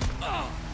Being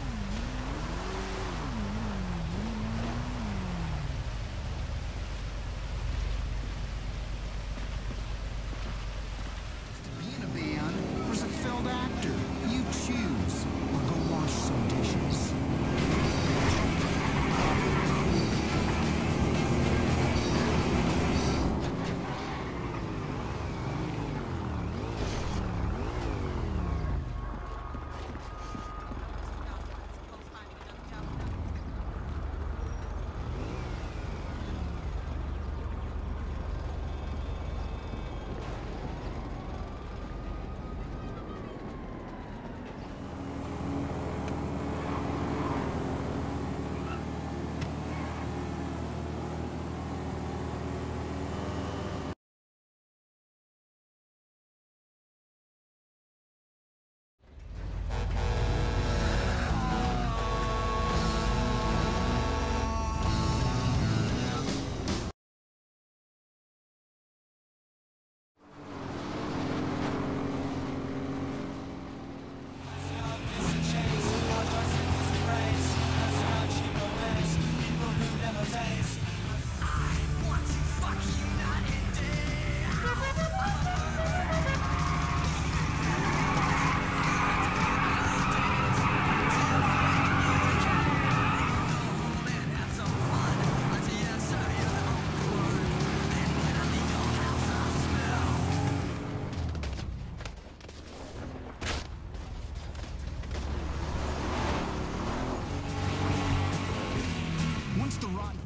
The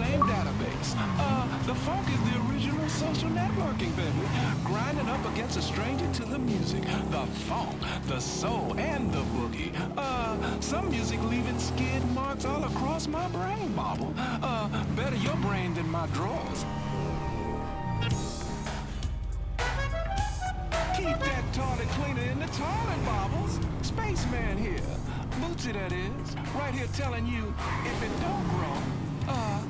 ride. database. Uh, the funk is the original social networking, baby. Grinding up against a stranger to the music. The funk, the soul, and the boogie. Uh, some music leaving skid marks all across my brain, Bobble. Uh, better your brain than my drawers. Keep that toilet cleaner in the toilet, Bobbles. Spaceman here. Bootsy, that is. Right here telling you, if it don't grow, uh,